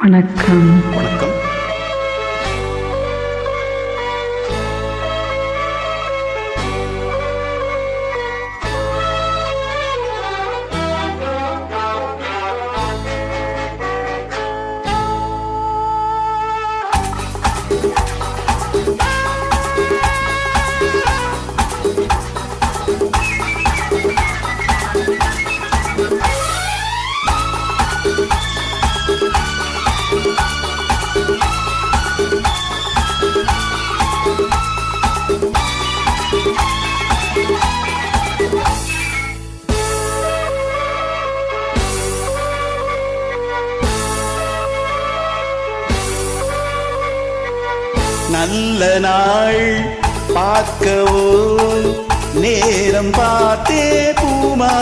வணக்கம் வணக்கம் நல்ல நாள் பார்க்கவோ நேரம் பார்த்தே பூமா.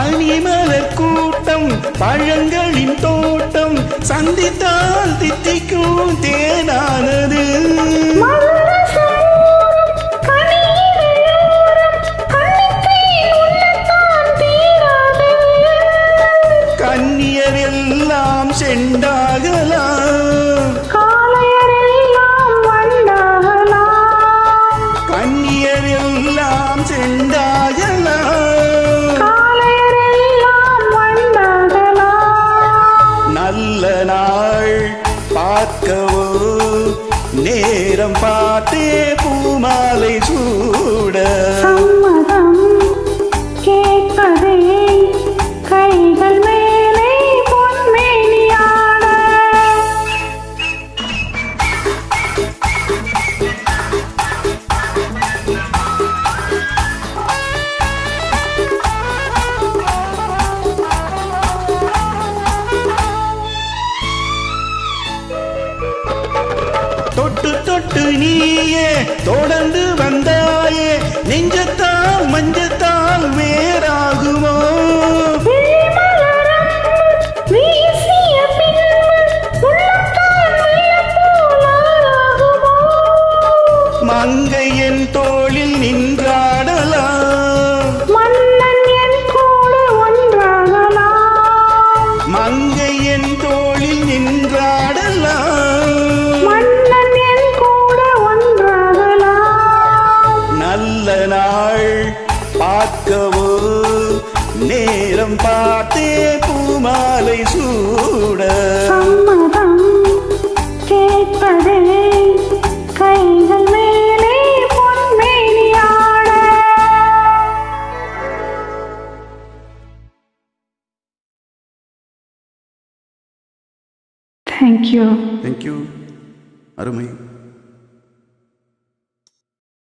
பனிமலர் கூட்டம் பழங்களின் தோட்டம் சந்தித்தால் தித்திக்கும் தேனானது. கன்னியர் எல்லாம் செண்டாகலாம் கன்னியர் எல்லாம் செண்டாகலாம் நல்ல நாள். பார்க்கவோ நேரம் பார்த்தே பூமாலை சூட. தொட்டு தொட்டு நீயே தொடர்ந்து வந்தாயே நெஞ்சத்தால் மஞ்சத்தால் வேறாகுமோ பார்க்கவோ? நேரம் பார்த்தே பூமாலை சூட. கேட்பதே கைகள் மேலே பொன்மேனியாட Thank you. தேங்க்யூ அருமை.